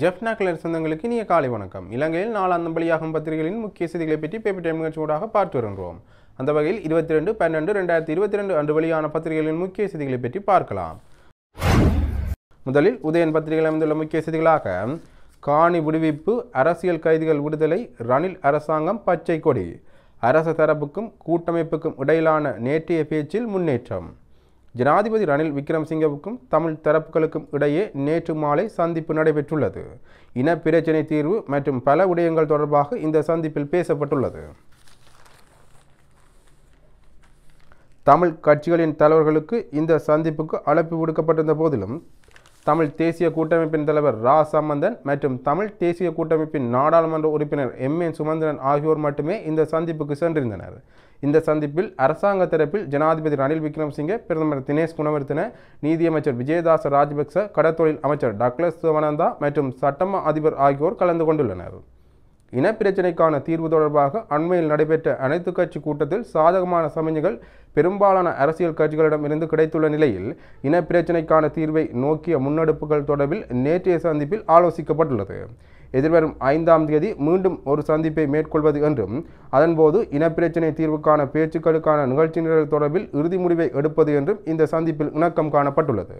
ஜெஃப்னா கிளர் சொந்தங்களுக்கு இனிய காலை வணக்கம். இலங்கையில் நாளாந்தம் பலியாகும் பத்திரிகைகளின் முக்கிய செய்திகளை பற்றி பேப்பர் டைம் நிகழ்ச்சியோடாக பார்த்து வருகின்றோம் அந்த வகையில் இருபத்தி ரெண்டு பன்னெண்டு ரெண்டாயிரத்தி இருபத்தி ரெண்டு அன்று வெளியான பத்திரிகைகளின் முக்கிய செய்திகளை பற்றி பார்க்கலாம். முதலில் உதயன் பத்திரிகையில் அமைந்துள்ள முக்கிய செய்திகளாக காணி விடுவிப்பு அரசியல் கைதிகள் விடுதலை ரணில் அரசாங்கம் பச்சை கொடி. அரச தரப்புக்கும் கூட்டமைப்புக்கும் இடையிலான நேற்றைய பேச்சில் முன்னேற்றம். ஜனாதிபதி ரணில் விக்ரம்சிங்கவுக்கும் தமிழ் தரப்புகளுக்கும் இடையே நேற்று மாலை சந்திப்பு நடைபெற்றுள்ளது. இன பிரச்சினை தீர்வு மற்றும் பல விடயங்கள் தொடர்பாக இந்த சந்திப்பில் பேசப்பட்டுள்ளது. தமிழ் கட்சிகளின் தலைவர்களுக்கு இந்த சந்திப்புக்கு அழைப்பு விடுக்கப்பட்டிருந்த போதிலும் தமிழ் தேசிய கூட்டமைப்பின் தலைவர் ரா. சம்பந்தன் மற்றும் தமிழ் தேசிய கூட்டமைப்பின் நாடாளுமன்ற உறுப்பினர் எம். என். சுமந்திரன் ஆகியோர் மட்டுமே இந்த சந்திப்புக்கு சென்றிருந்தனர். இந்த சந்திப்பில் அரசாங்க தரப்பில் ஜனாதிபதி ரணில் விக்ரமசிங்கே பிரதமர் தினேஷ் குணவர்த்தன நீதியமைச்சர் விஜயதாச ராஜபக்ச கடத்தொழில் அமைச்சர் டக்ளஸ் சிவானந்தா மற்றும் சட்டம அதிபர் ஆகியோர் கலந்து கொண்டுள்ளனர். இனப்பிரச்சினைக்கான தீர்வு தொடர்பாக அண்மையில் நடைபெற்ற அனைத்து கட்சி கூட்டத்தில் சாதகமான சமிஞ்சைகள் பெரும்பாலான அரசியல் கட்சிகளிடம் இருந்து கிடைத்துள்ள நிலையில் இனப்பிரச்சினைக்கான தீர்வை நோக்கிய முன்னெடுப்புகள் தொடர்பில் நேற்றைய சந்திப்பில் ஆலோசிக்கப்பட்டுள்ளது. எதிர்வரும் ஐந்தாம் தேதி மீண்டும் ஒரு சந்திப்பை மேற்கொள்வது என்றும் அதன்போது இனப்பிரச்சினை தீர்வுக்கான பேச்சுக்களுக்கான நிகழ்ச்சி நிரல் தொடர்பில் இறுதி முடிவை எடுப்பது என்றும் இந்த சந்திப்பில் இணக்கம் காணப்பட்டுள்ளது.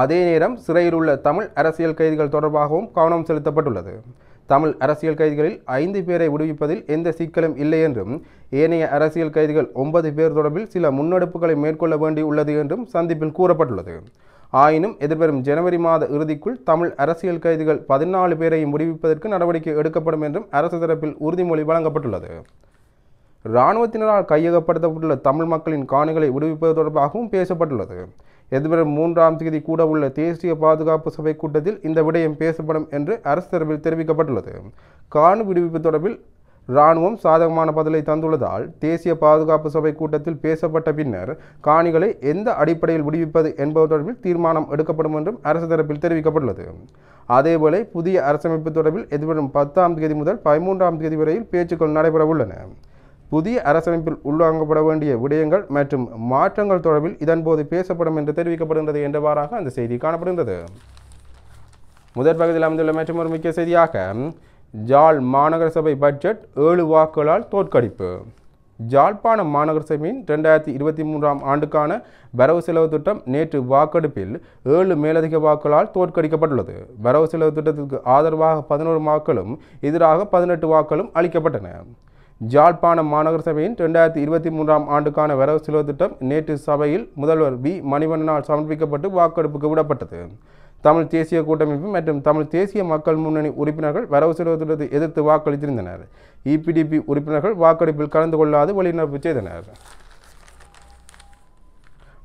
அதே நேரம் சிறையில் உள்ள தமிழ் அரசியல் கைதிகள் தொடர்பாகவும் கவனம் செலுத்தப்பட்டுள்ளது. தமிழ் அரசியல் கைதிகளில் ஐந்து பேரை விடுவிப்பதில் எந்த சிக்கலும் இல்லை என்றும் ஏனைய அரசியல் கைதிகள் ஒன்பது பேர் தொடர்பில் சில முன்னெடுப்புகளை மேற்கொள்ள வேண்டியுள்ளது என்றும் சந்திப்பில் கூறப்பட்டுள்ளது. ஆயினும் எதிர்வரும் ஜனவரி மாத இறுதிக்குள் தமிழ் அரசியல் கைதிகள் பதினாலு பேரையும் விடுவிப்பதற்கு நடவடிக்கை எடுக்கப்படும் என்றும் அரசு தரப்பில் உறுதிமொழி வழங்கப்பட்டுள்ளது. இராணுவத்தினரால் கையகப்படுத்தப்பட்டுள்ள தமிழ் மக்களின் காணிகளை விடுவிப்பது தொடர்பாகவும் பேசப்பட்டுள்ளது. எதிர்வரும் மூன்றாம் தேதி கூட உள்ள தேசிய பாதுகாப்பு சபை கூட்டத்தில் இந்த விடயம் பேசப்படும் என்று அரசு தரப்பில் தெரிவிக்கப்பட்டுள்ளது. காணி விடுவிப்பு தொடர்பில் இராணுவம் சாதகமான பதிலை தந்துள்ளதால் தேசிய பாதுகாப்பு சபை கூட்டத்தில் பேசப்பட்ட பின்னர் காணிகளை எந்த அடிப்படையில் விடுவிப்பது என்பது தொடர்பில் தீர்மானம் எடுக்கப்படும் என்றும் அரசு தரப்பில் தெரிவிக்கப்பட்டுள்ளது. அதேபோல புதிய அரசமைப்பு தொடர்பில் எதிர்வரும் பத்தாம் தேதி முதல் பதிமூன்றாம் தேதி வரையில் பேச்சுக்கள் நடைபெற உள்ளன. புதிய அரசமைப்பில் உள்வாங்கப்பட வேண்டிய விடயங்கள் மற்றும் மாற்றங்கள் தொடர்பில் இதன்போது பேசப்படும் என்று தெரிவிக்கப்படுகின்றது என்றவாறாக அந்த செய்தி காணப்படுகின்றது. முதற் பகுதியில் அமைந்துள்ள மற்றும் ஒரு முக்கிய செய்தியாக ஜாழ் மாநகர சபை பட்ஜெட் ஏழு வாக்குகளால் தோற்கடிப்பு. ஜாழ்ப்பாணம் மாநகர சபையின் ரெண்டாயிரத்தி இருபத்தி மூன்றாம் ஆண்டுக்கான வரவு செலவு திட்டம் நேற்று வாக்கெடுப்பில் ஏழு மேலதிக வாக்குகளால் தோற்கடிக்கப்பட்டுள்ளது. வரவு செலவு திட்டத்திற்கு ஆதரவாக பதினோரு வாக்களும் எதிராக பதினெட்டு வாக்களும் அளிக்கப்பட்டன. ஜாழ்ப்பாணம் மாநகர சபையின் ரெண்டாயிரத்தி இருபத்தி மூன்றாம் ஆண்டுக்கான வரவு செலவு திட்டம் நேற்று சபையில் முதல்வர் பி மணிவண்ணனால் சமர்ப்பிக்கப்பட்டு வாக்கெடுப்புக்கு விடப்பட்டது. தமிழ் தேசிய கூட்டமைப்பு மற்றும் தமிழ் தேசிய மக்கள் முன்னணி உறுப்பினர்கள் வரவு செலவு திட்டத்தை எதிர்த்து வாக்களித்திருந்தனர். இபிடிபி உறுப்பினர்கள் வாக்கெடுப்பில் கலந்து கொள்ளாது வெளிநடப்பு செய்தனர்.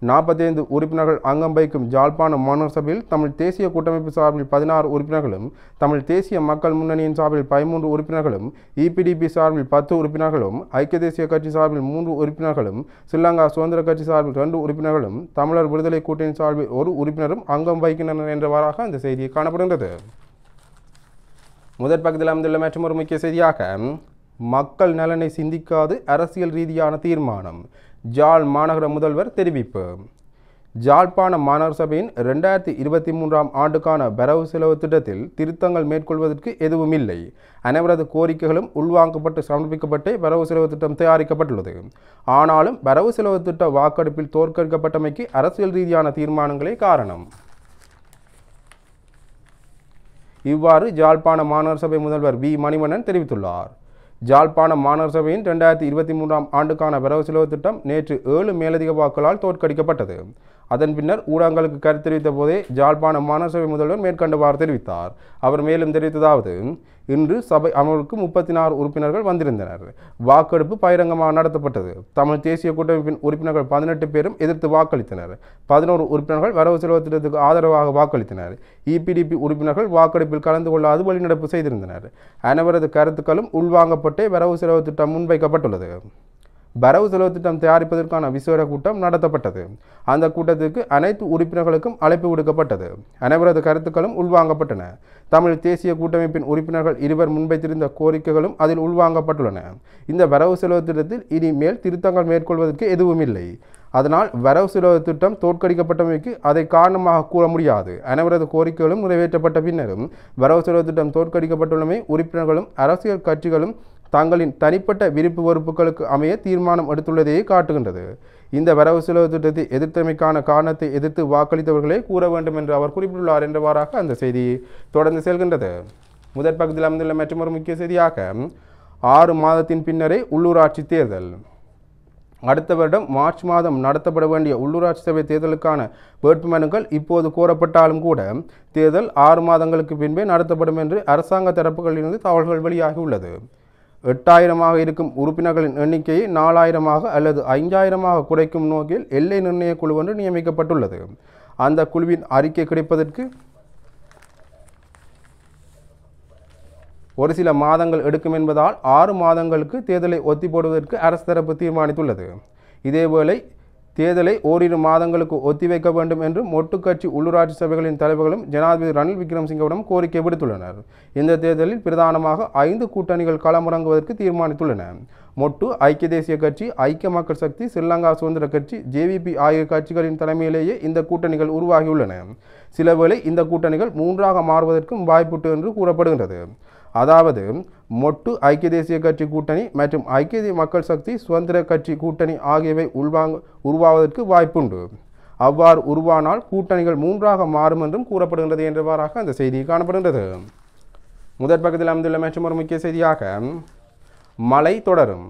நாற்பத்தைந்து உறுப்பினர்கள் அங்கம் வகிக்கும் ஜாழ்ப்பாணம் மாநகர சபையில் தமிழ் தேசிய கூட்டமைப்பு சார்பில் பதினாறு உறுப்பினர்களும் தமிழ் தேசிய மக்கள் முன்னணியின் சார்பில் பதிமூன்று உறுப்பினர்களும் இபிடிபி சார்பில் பத்து உறுப்பினர்களும் ஐக்கிய தேசிய கட்சி சார்பில் மூன்று உறுப்பினர்களும் ஸ்ரீலங்கா சுதந்திர கட்சி சார்பில் ரெண்டு உறுப்பினர்களும் தமிழர் விடுதலை கூட்டணி சார்பில் ஒரு உறுப்பினரும் அங்கம் வகிக்கின்றனர் என்றவாறாக அந்த செய்தி காணப்படுகின்றது. முதற் பகுதியில் அமைந்துள்ள மற்றொரு முக்கிய செய்தியாக மக்கள் நலனை சிந்திக்காது அரசியல் ரீதியான தீர்மானம். ஜாழ் மாநகர முதல்வர் தெரிவிப்பு. ஜாழ்ப்பாண மாநகர சபையின் ரெண்டாயிரத்தி இருபத்தி மூன்றாம் ஆண்டுக்கான வரவு செலவு திட்டத்தில் திருத்தங்கள் மேற்கொள்வதற்கு எதுவும் இல்லை. அனைவரது கோரிக்கைகளும் உள்வாங்கப்பட்டு சமர்ப்பிக்கப்பட்டே வரவு செலவு திட்டம் தயாரிக்கப்பட்டுள்ளது. ஆனாலும் வரவு செலவு திட்ட வாக்கெடுப்பில் தோற்கடிக்கப்பட்டமைக்கு அரசியல் ரீதியான தீர்மானங்களே காரணம். இவ்வாறு ஜாழ்ப்பாண மாநகர சபை முதல்வர் வி மணிவண்ணன் தெரிவித்துள்ளார். ஜாழ்ப்பாணம் மாநகர சபையின் ரெண்டாயிரத்தி இருபத்தி மூன்றாம் ஆண்டுக்கான வரவு செலவு திட்டம் நேற்று ஏழு மேலதிக வாக்குகளால் தோற்கடிக்கப்பட்டது. அதன் பின்னர் ஊடகங்களுக்கு கருத்து தெரிவித்த போதே ஜாழ்ப்பாணம் மாநகர சபை முதல்வர் மேற்கண்டவாறு தெரிவித்தார். அவர் மேலும் தெரிவித்ததாவது இன்று சபை அமர்வுக்கு முப்பத்தி நாறு உறுப்பினர்கள் வந்திருந்தனர். வாக்கெடுப்பு பகிரங்கமாக நடத்தப்பட்டது. தமிழ் தேசிய கூட்டமைப்பின் உறுப்பினர்கள் பதினெட்டு பேரும் எதிர்த்து வாக்களித்தனர். பதினோரு உறுப்பினர்கள் வரவு செலவு திட்டத்துக்கு ஆதரவாக வாக்களித்தனர். இபிடிபி உறுப்பினர்கள் வாக்கெடுப்பில் கலந்து கொள்ளாது வழிநடப்பு செய்திருந்தனர். அனைவரது கருத்துக்களும் உள்வாங்கப்பட்டே வரவு செலவு திட்டம் முன்வைக்கப்பட்டுள்ளது. வரவு செலவு திட்டம் தயாரிப்பதற்கான விசேட கூட்டம் நடத்தப்பட்டது. அந்த கூட்டத்திற்கு அனைத்து உறுப்பினர்களுக்கும் அழைப்பு விடுக்கப்பட்டது. அனைவரது கருத்துக்களும் உள்வாங்கப்பட்டன. தமிழ் தேசிய கூட்டமைப்பின் உறுப்பினர்கள் இருவர் முன்வைத்திருந்த கோரிக்கைகளும் அதில் உள்வாங்கப்பட்டுள்ளன. இந்த வரவு செலவு திட்டத்தில் இனிமேல் திருத்தங்கள் மேற்கொள்வதற்கு எதுவும் இல்லை அதனால் வரவு செலவு திட்டம் தோற்கடிக்கப்பட்டமைக்கு அதை காரணமாக கூற முடியாது. அனைவரது கோரிக்கைகளும் நிறைவேற்றப்பட்ட பின்னரும் வரவு செலவு திட்டம் தோற்கடிக்கப்பட்டுள்ளமை உறுப்பினர்களும் அரசியல் கட்சிகளும் தங்களின் தனிப்பட்ட விருப்பு வெறுப்புகளுக்கு அமைய தீர்மானம் எடுத்துள்ளதையே காட்டுகின்றது. இந்த வரவு செலவு திட்டத்தை எதிர்த்தமைக்கான காரணத்தை எதிர்த்து வாக்களித்தவர்களே கூற வேண்டும் என்று அவர் குறிப்பிட்டுள்ளார் என்றவாறாக அந்த செய்தி தொடர்ந்து செல்கின்றது. முதற் பகுதியில் அமைந்துள்ள மற்றொரு முக்கிய செய்தியாக ஆறு மாதத்தின் பின்னரே உள்ளூராட்சி தேர்தல். அடுத்த வருடம் மார்ச் மாதம் நடத்தப்பட வேண்டிய உள்ளூராட்சி சபை தேர்தலுக்கான வேட்புமனுக்கள் இப்போது கோரப்பட்டாலும் கூட தேர்தல் ஆறு மாதங்களுக்கு பின்பே நடத்தப்படும் என்று அரசாங்க தரப்புகளிலிருந்து தகவல்கள் வெளியாகியுள்ளது. எட்டாயிரமாக இருக்கும் உறுப்பினர்களின் எண்ணிக்கையை நாலாயிரமாக அல்லது ஐந்தாயிரமாக குறைக்கும் நோக்கில் எல்லை நிர்ணய குழு ஒன்று நியமிக்கப்பட்டுள்ளது. அந்த குழுவின் அறிக்கை கிடைப்பதற்கு ஒரு சில மாதங்கள் எடுக்கும் என்பதால் ஆறு மாதங்களுக்கு தேர்தலை ஒத்தி போடுவதற்கு அரசு தரப்பு தீர்மானித்துள்ளது. இதேவேளை தேர்தலை ஓரிரு மாதங்களுக்கு ஒத்திவைக்க வேண்டும் என்று மொட்டு கட்சி உள்ளூராட்சி சபைகளின் தலைவர்களும் ஜனாதிபதி ரணில் விக்ரமசிங்கவிடம் கோரிக்கை விடுத்துள்ளனர். இந்த தேர்தலில் பிரதானமாக ஐந்து கூட்டணிகள் களமுறங்குவதற்கு தீர்மானித்துள்ளன. மொட்டு ஐக்கிய தேசிய கட்சி ஐக்கிய மக்கள் சக்தி ஸ்ரீலங்கா சுதந்திர கட்சி ஜேவிபி ஆகிய கட்சிகளின் தலைமையிலேயே இந்த கூட்டணிகள் உருவாகியுள்ளன. சிலவேளை இந்த கூட்டணிகள் மூன்றாக மாறுவதற்கும் வாய்ப்புட்டு என்று கூறப்படுகின்றது. அதாவது மொட்டு ஐக்கிய தேசிய கட்சி கூட்டணி மற்றும் ஐக்கிய தேசிய மக்கள் சக்தி சுதந்திர கட்சி கூட்டணி ஆகியவை உள்வாங்க உருவாவதற்கு வாய்ப்புண்டு. அவ்வாறு உருவானால் கூட்டணிகள் மூன்றாக மாறும் என்றும் கூறப்படுகின்றது என்றவாறாக அந்த செய்தி காணப்படுகின்றது. முதற் பக்கத்தில் அமைந்துள்ள மற்றும் ஒரு முக்கிய செய்தியாக மழை தொடரும்.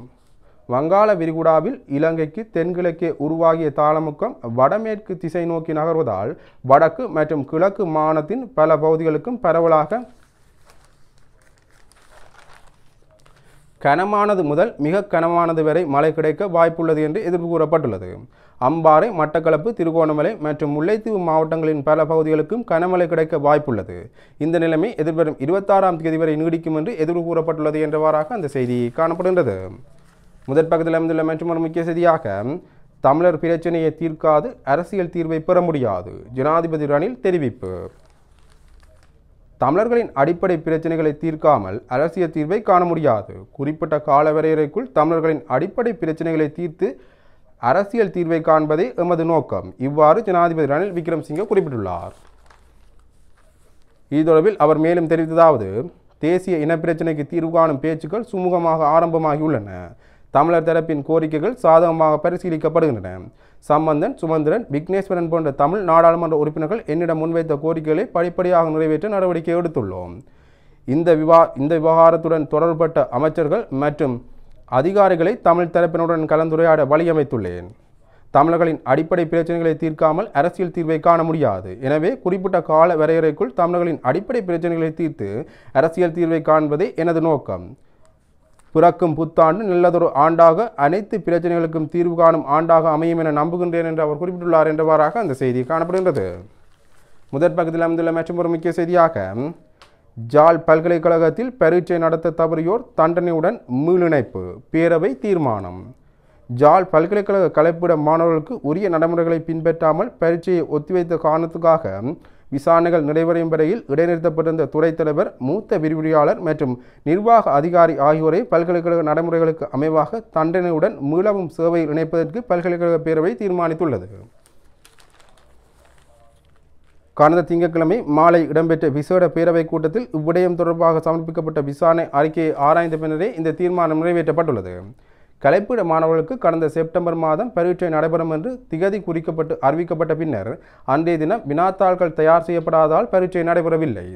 வங்காள விரிகுடாவில் இலங்கைக்கு தென்கிழக்கே உருவாகிய தாளமுக்கம் வடமேற்கு திசை நோக்கி நகர்வதால் வடக்கு மற்றும் கிழக்கு மாநிலத்தின் பல பகுதிகளுக்கும் பரவலாக கனமானது முதல் மிக கனமானது வரை மழை கிடைக்க வாய்ப்புள்ளது என்று எதிர்ப்பு கூறப்பட்டுள்ளது. அம்பாறை மட்டக்களப்பு திருகோணமலை மற்றும் முல்லைத்தீவு மாவட்டங்களின் பல பகுதிகளுக்கும் கனமழை கிடைக்க வாய்ப்புள்ளது. இந்த நிலைமை எதிர்வரும் இருபத்தாறாம் தேதி வரை நீடிக்கும் என்று எதிர்ப்பு கூறப்பட்டுள்ளது என்றவாறாக அந்த செய்தி காணப்படுகின்றது. முதற் பக்கத்தில் அமைந்துள்ள மற்றும் ஒரு முக்கிய செய்தியாக தமிழர் பிரச்சனையை தீர்க்காது அரசியல் தீர்வை பெற முடியாது. ஜனாதிபதி ரணில் தெரிவிப்பு. தமிழர்களின் அடிப்படை பிரச்சனைகளை தீர்க்காமல் அரசியல் தீர்வை காண முடியாது. குறிப்பிட்ட கால வரையறைக்குள் தமிழர்களின் அடிப்படை பிரச்சனைகளை தீர்த்து அரசியல் தீர்வை காண்பதே எமது நோக்கம். இவ்வாறு ஜனாதிபதி ரணில் விக்ரம்சிங்கே குறிப்பிட்டுள்ளார். இது தொடர்பில் அவர் மேலும் தெரிவித்ததாவது தேசிய இனப்பிரச்சினைக்கு தீர்வு காணும் பேச்சுக்கள் சுமூகமாக ஆரம்பமாகியுள்ளன. தமிழர் தரப்பின் கோரிக்கைகள் சாதகமாக பரிசீலிக்கப்படுகின்றன. சம்பந்தன் சுமந்திரன் விக்னேஸ்வரன் போன்ற தமிழ் நாடாளுமன்ற உறுப்பினர்கள் என்னிடம் முன்வைத்த கோரிக்கைகளை படிப்படியாக நிறைவேற்ற நடவடிக்கை எடுத்துள்ளோம். இந்த விவா இந்த விவகாரத்துடன் தொடர்பட்ட அமைச்சர்கள் மற்றும் அதிகாரிகளை தமிழ் தரப்பினருடன் கலந்துரையாட வழியமைத்துள்ளேன். தமிழர்களின் அடிப்படை பிரச்சனைகளை தீர்க்காமல் அரசியல் தீர்வை காண முடியாது. எனவே குறிப்பிட்ட கால வரையறைக்குள் தமிழர்களின் அடிப்படை பிரச்சனைகளை தீர்த்து அரசியல் தீர்வை காண்பதே எனது நோக்கம். பிறக்கும் புத்தாண்டு நல்லதொரு ஆண்டாக அனைத்து பிரச்சனைகளுக்கும் தீர்வு காணும் ஆண்டாக அமையும் என நம்புகின்றேன் என்று அவர் குறிப்பிட்டுள்ளார் என்றவாறாக அந்த செய்தி காணப்படுகின்றது. முதற் பகுதியில் அமைந்துள்ள மற்றும் ஒரு முக்கிய செய்தியாக ஜால் பல்கலைக்கழகத்தில் பரீட்சை நடத்த தவறியோர் தண்டனையுடன் மீளிணைப்பு பேரவை தீர்மானம். ஜால் பல்கலைக்கழக கலைப்பிட மாணவர்களுக்கு உரிய நடைமுறைகளை பின்பற்றாமல் பரீட்சையை ஒத்திவைத்த காரணத்துக்காக விசாரணைகள் நிறைவடையும் வரையில் இடைநிறுத்தப்பட்டிருந்த துறைத் தலைவர் மூத்த விரிவுரையாளர் மற்றும் நிர்வாக அதிகாரி ஆகியோரை பல்கலைக்கழக நடைமுறைகளுக்கு அமைவாக தண்டனையுடன் மீளவும் சேவையில் இணைப்பதற்கு பல்கலைக்கழக பேரவை தீர்மானித்துள்ளது. கடந்த திங்கட்கிழமை மாலை இடம்பெற்ற விசேட பேரவை கூட்டத்தில் இவ்விடயம் தொடர்பாக சமர்ப்பிக்கப்பட்ட விசாரணை அறிக்கையை ஆராய்ந்த பின்னரே இந்த தீர்மானம் நிறைவேற்றப்பட்டுள்ளது. கலைப்பிட மாணவர்களுக்கு கடந்த செப்டம்பர் மாதம் பரீட்சை நடைபெறும் என்று திகதி குறிக்கப்பட்டு அறிவிக்கப்பட்ட பின்னர் அன்றைய தினம் வினாத்தாள்கள் தயார் செய்யப்படாததால் பரீட்சை நடைபெறவில்லை.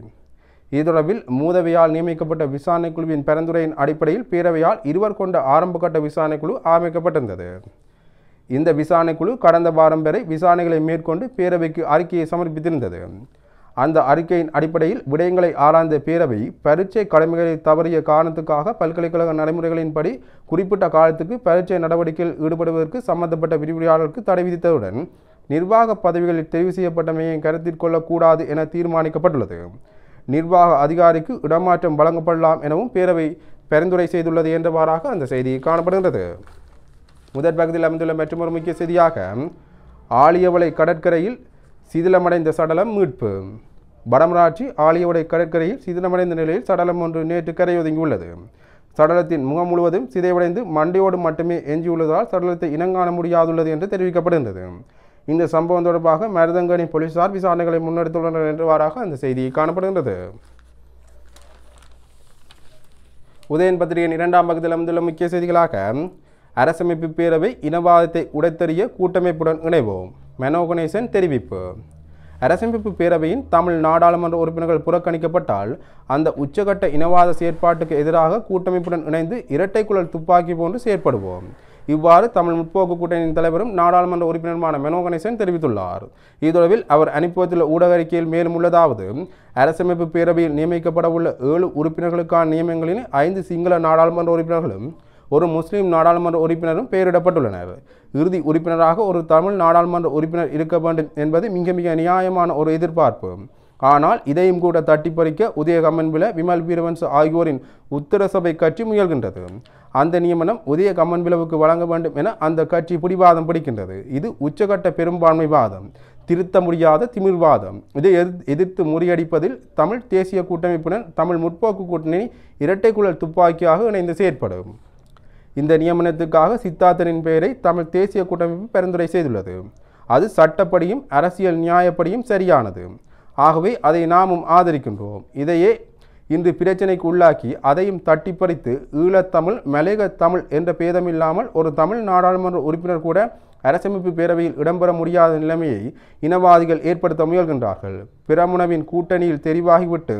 இது தொடர்பில் மூதவையால் நியமிக்கப்பட்ட விசாரணை குழுவின் பரிந்துரையின் அடிப்படையில் பேரவையால் இருவர் கொண்ட ஆரம்பகட்ட விசாரணை குழு அமைக்கப்பட்டிருந்தது இந்த விசாரணை குழு கடந்த வாரம் வரை விசாரணைகளை மேற்கொண்டு பேரவைக்கு அறிக்கையை சமர்ப்பித்திருந்தது. அந்த அறிக்கையின் அடிப்படையில் விடயங்களை ஆராய்ந்த பேரவை பரீட்சை கடமைகளை தவறிய காரணத்துக்காக பல்கலைக்கழக நடைமுறைகளின்படி குறிப்பிட்ட காலத்துக்கு பரீட்சை நடவடிக்கையில் ஈடுபடுவதற்கு சம்பந்தப்பட்ட விரிவுரையாளருக்கு தடை விதித்ததுடன் நிர்வாக பதவிகளில் தெரிவு செய்யப்பட்டமையை கருத்தில் கொள்ளக்கூடாது என தீர்மானிக்கப்பட்டுள்ளது. நிர்வாக அதிகாரிக்கு இடமாற்றம் வழங்கப்படலாம் எனவும் பேரவை பரிந்துரை செய்துள்ளது என்றவாறாக அந்த செய்தி காணப்படுகின்றது. முதற் பகுதியில் அமைந்துள்ள மற்றொரு முக்கிய செய்தியாக ஆலியவளை கடற்கரையில் சிதிலமடைந்த சடலம் மீட்பு. வடமராட்சி ஆலியோடை கடற்கரையில் சிதிலமடைந்த நிலையில் சடலம் ஒன்று நேற்று கரையொதுங்கியுள்ளது. சடலத்தின் முகம் முழுவதும் சிதைவடைந்து மண்டையோடு மட்டுமே எஞ்சியுள்ளதால் சடலத்தை இனங்காண முடியாதுள்ளது என்று தெரிவிக்கப்படுகின்றது. இந்த சம்பவம் தொடர்பாக மருதங்கனி போலீசார் விசாரணைகளை முன்னெடுத்துள்ளனர் என்றவாறாக அந்த செய்தி காணப்படுகின்றது. உதயன் பத்திரிகையின் இரண்டாம் பகுதியில் அமைந்துள்ள முக்கிய செய்திகளாக அரசமைப்பு பேரவை இனவாதத்தை உடைத்தறிய கூட்டமைப்புடன் இணைவோம். மெனோகனேசன் தெரிவிப்பு. அரசமைப்பு பேரவையின் தமிழ் நாடாளுமன்ற உறுப்பினர்கள் புறக்கணிக்கப்பட்டால் அந்த உச்சகட்ட இனவாத செயற்பாட்டுக்கு எதிராக கூட்டமைப்புடன் இணைந்து இரட்டை குழல் துப்பாக்கி போன்று செயற்படுவோம். இவ்வாறு தமிழ் முற்போக்கு கூட்டணியின் தலைவரும் நாடாளுமன்ற உறுப்பினருமான மெனோ கணேசன் தெரிவித்துள்ளார். இது அவர் அனுப்பிவத்துள்ள ஊடக அறிக்கையில் மேலும் உள்ளதாவது அரசமைப்பு பேரவையில் நியமிக்கப்பட உள்ள ஏழு உறுப்பினர்களுக்கான நியமனங்களில் ஐந்து சிங்கள நாடாளுமன்ற உறுப்பினர்களும் ஒரு முஸ்லீம் நாடாளுமன்ற உறுப்பினரும் பெயரிடப்பட்டுள்ளனர். இறுதி உறுப்பினராக ஒரு தமிழ் நாடாளுமன்ற உறுப்பினர் இருக்க வேண்டும் என்பது மிக மிக நியாயமான ஒரு எதிர்பார்ப்பு. ஆனால் இதையும் கூட தட்டி பறிக்க உதய விமல் வீரவன்ஸ் ஆகியோரின் உத்தர சபை கட்சி முயல்கின்றது. அந்த நியமனம் உதய கம்மன்பிலவுக்கு வழங்க வேண்டும் என அந்த கட்சி பிடிவாதம் பிடிக்கின்றது. இது உச்சகட்ட பெரும்பான்மை வாதம் திருத்த முடியாத திமிர்வாதம் இதை எதிர்- எதிர்த்து முறியடிப்பதில் தமிழ் தேசிய கூட்டமைப்புடன் தமிழ் முற்போக்கு கூட்டணி இரட்டைக்குழல் துப்பாக்கியாக இணைந்து செயற்படும். இந்த நியமனத்துக்காக சித்தார்த்தனின் பெயரை தமிழ் தேசிய கூட்டமைப்பு பரிந்துரை செய்துள்ளது. அது சட்டப்படியும் அரசியல் நியாயப்படியும் சரியானது. ஆகவே அதை நாமும் ஆதரிக்கின்றோம். இதையே இன்று பிரச்சனைக்கு உள்ளாக்கி அதையும் தட்டி பறித்து ஈழத்தமிழ் மலையக தமிழ் என்ற பேதமில்லாமல் ஒரு தமிழ் நாடாளுமன்ற உறுப்பினர் கூட அரசமைப்பு பேரவையில் இடம்பெற முடியாத நிலைமையை இனவாதிகள் ஏற்படுத்த முயல்கின்றார்கள். பிரமுனவின் கூட்டணியில் தெரிவாகிவிட்டு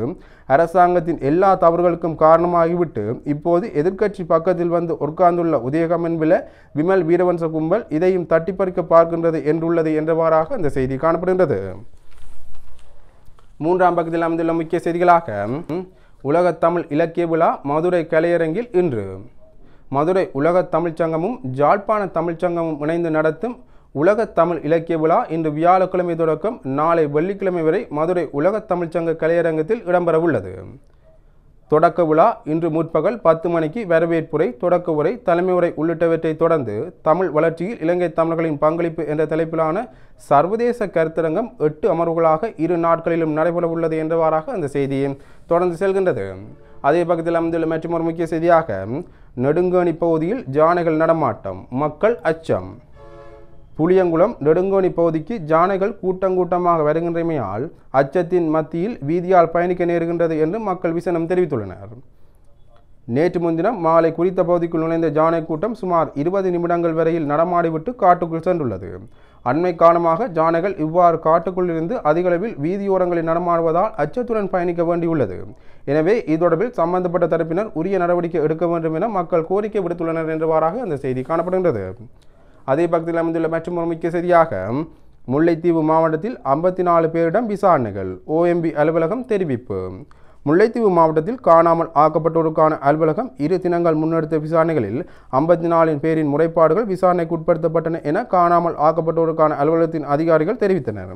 அரசாங்கத்தின் எல்லா தவறுகளுக்கும் காரணமாகிவிட்டு இப்போது எதிர்க்கட்சி பக்கத்தில் வந்து உட்கார்ந்துள்ள உதயகமன்பில விமல் வீரவன்ச கும்பல் இதையும் தட்டிப்பறிக்க பார்க்கின்றது என்றுள்ளது என்றவாறாக அந்த செய்தி காணப்படுகின்றது. மூன்றாம் பக்கத்தில் அமைந்துள்ள முக்கிய செய்திகளாக உலகத்தமிழ் தமிழ் இலக்கிய விழா மதுரை கலையரங்கில் இன்று. மதுரை உலகத் தமிழ்ச்சங்கமும் ஜாழ்ப்பாண தமிழ்ச்சங்கமும் இணைந்து நடத்தும் உலக தமிழ் இலக்கிய விழா இன்று வியாழக்கிழமை தொடக்கம். நாளை வெள்ளிக்கிழமை வரை மதுரை உலக தமிழ்ச்சங்க கலையரங்கத்தில் இடம்பெறவுள்ளது. தொடக்க விழா இன்று முற்பகல் பத்து மணிக்கு வரவேற்புரை தொடக்க உரை தலைமை உரை உள்ளிட்டவற்றை தொடர்ந்து தமிழ் வளர்ச்சியில் இலங்கை தமிழர்களின் பங்களிப்பு என்ற தலைப்பிலான சர்வதேச கருத்தரங்கம் எட்டு அமர்வுகளாக இரு நாட்களிலும் நடைபெற உள்ளது என்றவாறாக அந்த செய்தி தொடர்ந்து செல்கின்றது. அதே பக்கத்தில் அமைந்துள்ள மற்றொரு முக்கிய செய்தியாக நெடுங்கேணி பகுதியில் ஜானைகள் நடமாட்டம் மக்கள் அச்சம். புளியங்குளம் நெடுங்கோணி பகுதிக்கு ஜானைகள் கூட்டங்கூட்டமாக வருகின்றமையால் அச்சத்தின் மத்தியில் வீதியால் பயணிக்க நேருகின்றது என்று மக்கள் விசனம் தெரிவித்துள்ளனர். நேற்று முன்தினம் மாலை குறித்த பகுதிக்குள் நுழைந்த ஜானை கூட்டம் சுமார் இருபது நிமிடங்கள் வரையில் நடமாடிவிட்டு காட்டுக்குள் சென்றுள்ளது. அண்மை காலமாக ஜானைகள் இவ்வாறு காட்டுக்குள் இருந்து அதிகளவில் வீதியோரங்களில் நடமாடுவதால் அச்சத்துடன் பயணிக்க வேண்டியுள்ளது. எனவே இது தொடர்பில் சம்பந்தப்பட்ட தரப்பினர் உரிய நடவடிக்கை எடுக்க வேண்டும் என மக்கள் கோரிக்கை விடுத்துள்ளனர் என்றவாறாக அந்த செய்தி காணப்படுகின்றது. அதே பக்கத்தில் அமைந்துள்ள மற்றும் ஒரு முக்கிய செய்தியாக முல்லைத்தீவு மாவட்டத்தில் ஐம்பத்தி நாலு பேரிடம் விசாரணைகள். ஓஎம்பி அலுவலகம் தெரிவிப்பு. முல்லைத்தீவு மாவட்டத்தில் காணாமல் ஆக்கப்பட்டோருக்கான அலுவலகம் இரு தினங்கள் முன்னெடுத்த விசாரணைகளில் ஐம்பத்தி நாலின் பேரின் முறைப்பாடுகள் விசாரணைக்கு உட்படுத்தப்பட்டன என காணாமல் ஆக்கப்பட்டோருக்கான அலுவலகத்தின் அதிகாரிகள் தெரிவித்தனர்.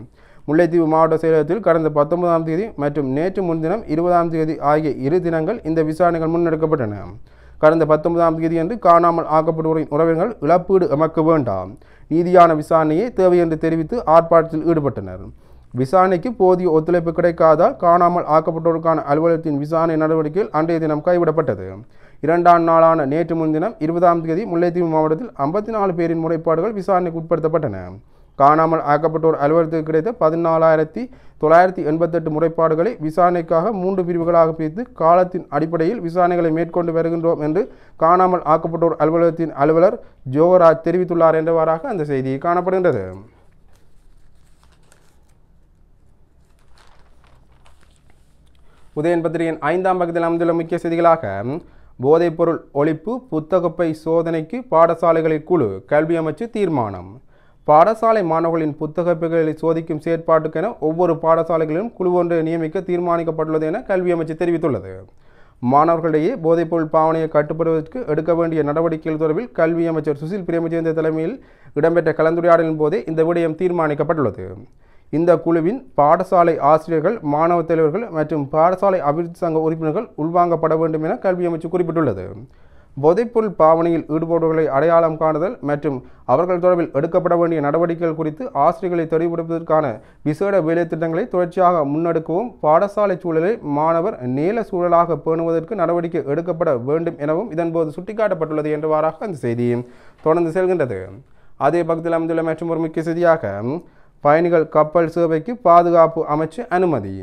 முல்லைத்தீவு மாவட்ட செயலகத்தில் கடந்த பத்தொன்பதாம் தேதி மற்றும் நேற்று முன்தினம் இருபதாம் தேதி ஆகிய இரு தினங்கள் இந்த விசாரணைகள் முன்னெடுக்கப்பட்டன. கடந்த பத்தொன்பதாம் தேதியன்று காணாமல் ஆக்கப்படுவோரின் உறவினர்கள் இழப்பீடு எமக்க வேண்டாம். நீதியான விசாரணையை தேவை என்று தெரிவித்து ஆர்ப்பாட்டத்தில் ஈடுபட்டனர். விசாரணைக்கு போதிய ஒத்துழைப்பு கிடைக்காதால் காணாமல் ஆக்கப்பட்டோருக்கான அலுவலகத்தின் விசாரணை நடவடிக்கையில் அன்றைய தினம் கைவிடப்பட்டது. இரண்டாம் நாளான நேற்று முன்தினம் இருபதாம் தேதி முல்லைத்தீவு மாவட்டத்தில் ஐம்பத்தி நாலு பேரின் முறைப்பாடுகள் விசாரணைக்கு உட்படுத்தப்பட்டன. காணாமல் ஆக்கப்பட்டோர் அலுவலகத்துக்கு கிடைத்த பதினாலாயிரத்தி தொள்ளாயிரத்தி எண்பத்தெட்டு முறைப்பாடுகளை விசாரணைக்காக மூன்று பிரிவுகளாக பிரித்து காலத்தின் அடிப்படையில் விசாரணைகளை மேற்கொண்டு வருகின்றோம் என்று காணாமல் ஆக்கப்பட்டோர் அலுவலகத்தின் அலுவலர் ஜோகராஜ் தெரிவித்துள்ளார் என்றவாறாக அந்த செய்தி காணப்படுகின்றது. உதயன் பத்திரிகையின் ஐந்தாம் பகுதியில் அமைந்துள்ள முக்கிய செய்திகளாக போதைப்பொருள் ஒழிப்பு புத்தகப்பை சோதனைக்கு பாடசாலைகளில் குழு கல்வி அமைச்சு தீர்மானம். பாடசாலை மாணவர்களின் புத்தகப்பைகளை சோதிக்கும் செயற்பாட்டுக்கென ஒவ்வொரு பாடசாலைகளிலும் குழு ஒன்றை நியமிக்க தீர்மானிக்கப்பட்டுள்ளது என கல்வி அமைச்சு தெரிவித்துள்ளது. மாணவர்களிடையே போதைப்பொருள் பாவனையை கட்டுப்படுவதற்கு எடுக்க வேண்டிய நடவடிக்கைகள் தொடர்பில் கல்வி அமைச்சர் சுசில் பிரேமஜெயந்த தலைமையில் இடம்பெற்ற கலந்துரையாடலின் போதே இந்த விடயம் தீர்மானிக்கப்பட்டுள்ளது. இந்த குழுவின் பாடசாலை ஆசிரியர்கள் மாணவ தலைவர்கள் மற்றும் பாடசாலை அபிவிருத்தி சங்க உறுப்பினர்கள் உள்வாங்கப்பட வேண்டும் என கல்வி அமைச்சு குறிப்பிட்டுள்ளது. போதைப்பொருள் பாவனையில் ஈடுபடுபவர்களை அடையாளம் காணுதல் மற்றும் அவர்கள் தொடர்பில் எடுக்கப்பட வேண்டிய நடவடிக்கைகள் குறித்து ஆசிரியர்களை தெளிவுபடுத்துவதற்கான விசேட வேலைத்திட்டங்களை தொடர்ச்சியாக முன்னெடுக்கவும் பாடசாலை சூழலை மாணவர் நீல சூழலாக பேணுவதற்கு நடவடிக்கை எடுக்கப்பட வேண்டும் எனவும் இதன்போது சுட்டிக்காட்டப்பட்டுள்ளது என்றவாறாக அந்த செய்தி தொடர்ந்து செல்கின்றது. அதே பக்கத்தில் அமைந்துள்ள மற்றும் ஒரு முக்கிய செய்தியாக பயணிகள் கப்பல் சேவைக்கு பாதுகாப்பு அமைச்சு அனுமதி.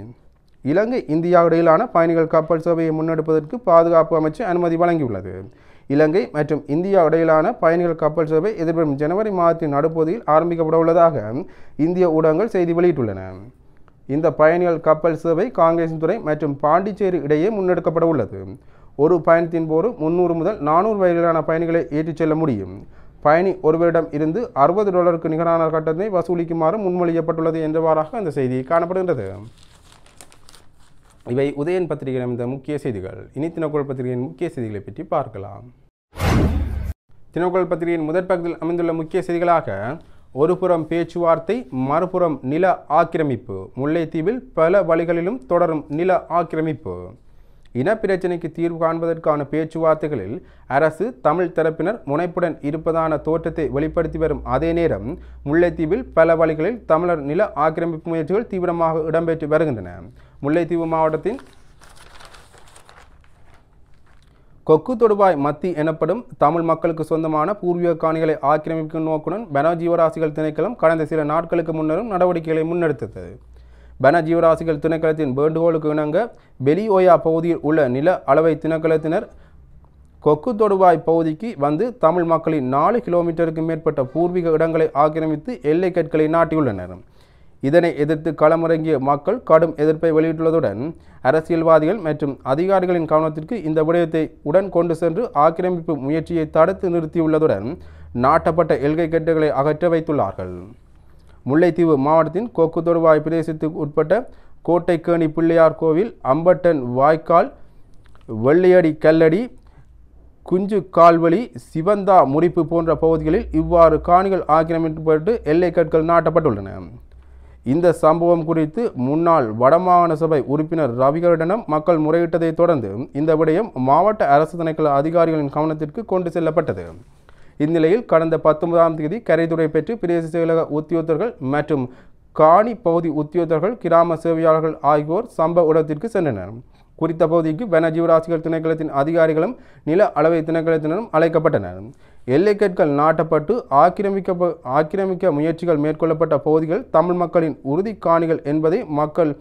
இலங்கை இந்தியா இடையிலான பயணிகள் கப்பல் சேவையை முன்னெடுப்பதற்கு பாதுகாப்பு அமைச்சு அனுமதி வழங்கியுள்ளது. இலங்கை மற்றும் இந்தியா இடையிலான பயணிகள் கப்பல் சேவை எதிர்வரும் ஜனவரி மாதத்தின் நடுப்பகுதியில் ஆரம்பிக்கப்பட உள்ளதாக இந்திய ஊடகங்கள் செய்தி வெளியிட்டுள்ளன. இந்த பயணிகள் கப்பல் சேவை காங்கிரஸ் துறை மற்றும் பாண்டிச்சேரி இடையே முன்னெடுக்கப்பட உள்ளது. ஒரு பயணத்தின் போது முன்னூறு முதல் நானூறு வயதிலான பயணிகளை ஏற்றிச் செல்ல முடியும். பயணி ஒருவரிடம் இருந்து அறுபது டாலருக்கு நிகரான கட்டணத்தை வசூலிக்குமாறு முன்மொழியப்பட்டுள்ளது என்றவாறாக அந்த செய்தி காணப்படுகின்றது. இவை உதயன் பத்திரிகையில் அமைந்த முக்கிய செய்திகள். இனி தினக்குழல் பத்திரிகையின் முக்கிய செய்திகளை பற்றி பார்க்கலாம். தினக்குள் பத்திரிகையின் முதற் பகுதியில் அமைந்துள்ள முக்கிய செய்திகளாக ஒருபுறம் பேச்சுவார்த்தை மறுபுறம் நில ஆக்கிரமிப்பு. முல்லைத்தீவில் பல வழிகளிலும் தொடரும் நில ஆக்கிரமிப்பு. இனப்பிரச்சினைக்கு தீர்வு காண்பதற்கான பேச்சுவார்த்தைகளில் அரசு தமிழ் தரப்பினர் முனைப்புடன் இருப்பதான தோற்றத்தை வெளிப்படுத்தி வரும் அதே நேரம் முல்லைத்தீவில் பல வழிகளில் தமிழர் நில ஆக்கிரமிப்பு முயற்சிகள் தீவிரமாக இடம்பெற்று வருகின்றன. முல்லைத்தீவு மாவட்டத்தின் கொக்கு தொடுவாய் மத்தி எனப்படும் தமிழ் மக்களுக்கு சொந்தமான பூர்வீக காணிகளை ஆக்கிரமிக்கும் நோக்குடன் பென ஜீவராசிகள் திணைக்களம் கடந்த சில நாட்களுக்கு முன்னரும் நடவடிக்கைகளை முன்னெடுத்தது. பென ஜீவராசிகள் திணைக்களத்தின் வேண்டுகோளுக்கு இணங்க பெலிஓயா பகுதியில் உள்ள நில அளவை திணைக்களத்தினர் கொக்கு தொடுவாய் பகுதிக்கு வந்து தமிழ் மக்களின் நாலு கிலோமீட்டருக்கு மேற்பட்ட பூர்வீக இடங்களை ஆக்கிரமித்து எல்லை கற்களை நாட்டியுள்ளனர். இதனை எதிர்த்து களமிறங்கிய மக்கள் கடும் எதிர்ப்பை வெளியிட்டுள்ளதுடன் அரசியல்வாதிகள் மற்றும் அதிகாரிகளின் கவனத்திற்கு இந்த விடயத்தை உடன் கொண்டு சென்று ஆக்கிரமிப்பு முயற்சியை தடுத்து நிறுத்தியுள்ளதுடன் நாட்டப்பட்ட எல்கை கட்டுகளை அகற்ற வைத்துள்ளார்கள். முல்லைத்தீவு மாவட்டத்தின் கொக்கு தொடுவாய் பிரதேசத்துக்கு உட்பட்ட கோட்டைக்கேணி பிள்ளையார் கோவில் அம்பட்டன் வாய்க்கால் வெள்ளையடி கல்லடி குஞ்சு கால்வழி சிவந்தா முறிப்பு போன்ற பகுதிகளில் இவ்வாறு காணிகள் ஆக்கிரமிக்கப்பட்டு எல்லை கற்கள் நாட்டப்பட்டுள்ளன. இந்த சம்பவம் குறித்து முன்னாள் வடமாகாண சபை உறுப்பினர் ரவிகரிடம் மக்கள் முறையிட்டதைத் தொடர்ந்து இந்த விடயம் மாவட்ட அரசு திணைக்கள அதிகாரிகளின் கவனத்திற்கு கொண்டு செல்லப்பட்டது. இந்நிலையில் கடந்த பத்தொன்பதாம் தேதி கரைதுறை பெற்று பிரதேச செயலக உத்தியோகத்தர்கள் மற்றும் காணி பகுதி உத்தியோகத்தர்கள் கிராம சேவையாளர்கள் ஆகியோர் சம்பவ இடத்திற்கு சென்றனர். குறித்த பகுதிக்கு வன ஜீவராசிகள் திணைக்களத்தின் அதிகாரிகளும் நில அளவை திணைக்களத்தினரும் அழைக்கப்பட்டனர். எல்லைக்கற்கள் நாட்டப்பட்டு ஆக்கிரமிக்க ஆக்கிரமிக்க முயற்சிகள் மேற்கொள்ளப்பட்ட பகுதிகள் தமிழ் மக்களின் உறுதி காணிகள் என்பதை மக்கள்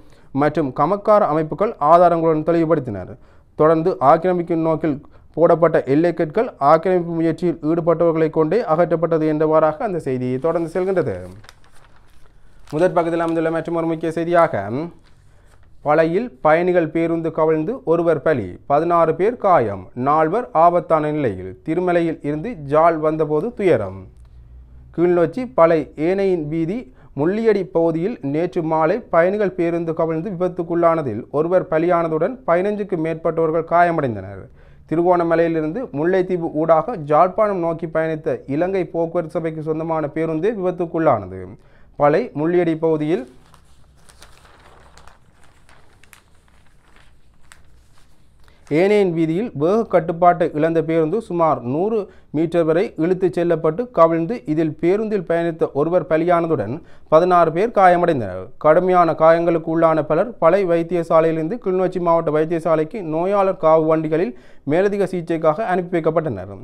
மற்றும் கமக்கார அமைப்புகள் ஆதாரங்களுடன் தெளிவுபடுத்தினர். தொடர்ந்து ஆக்கிரமிக்கும் நோக்கில் போடப்பட்ட எல்லைக்கற்கள் ஆக்கிரமிப்பு முயற்சியில் ஈடுபட்டவர்களை கொண்டே அகற்றப்பட்டது என்றவாறாக அந்த செய்தி தொடர்ந்து செல்கின்றது. முதற் பகுதியில் அமைந்துள்ள மற்றும் ஒரு முக்கிய செய்தியாக பழையில் பயணிகள் பேருந்து கவிழ்ந்து ஒருவர் பலி. பதினாறு பேர் காயம். நால்வர் ஆபத்தான நிலையில். திருமலையில் இருந்து ஜால் வந்தபோது துயரம். கீழ்நோச்சி பலை ஏனையின் வீதி முள்ளியடி பகுதியில் நேற்று மாலை பயணிகள் பேருந்து கவிழ்ந்து விபத்துக்குள்ளானதில் ஒருவர் பலியானதுடன் பதினஞ்சுக்கு மேற்பட்டவர்கள் காயமடைந்தனர். திருகோணமலையிலிருந்து முல்லைத்தீவு ஊடாக ஜாழ்ப்பாணம் நோக்கி பயணித்த இலங்கை போக்குவரத்து சபைக்கு சொந்தமான பேருந்து விபத்துக்குள்ளானது. பலை முள்ளியடி பகுதியில் ஏனையின் வீதியில் வேக கட்டுப்பாட்டை இழந்த பேருந்து சுமார் நூறு மீட்டர் வரை இழுத்துச் செல்லப்பட்டு கவிழ்ந்து இதில் பேருந்தில் பயணித்த ஒருவர் பலியானதுடன் பதினாறு பேர் காயமடைந்தனர். கடுமையான காயங்களுக்கு உள்ளான பலர் பழைய வைத்தியசாலையிலிருந்து கிளிநொச்சி மாவட்ட வைத்தியசாலைக்கு நோயாளர் காவு வண்டிகளில் மேலதிக சிகிச்சைக்காக அனுப்பி வைக்கப்பட்டனர்.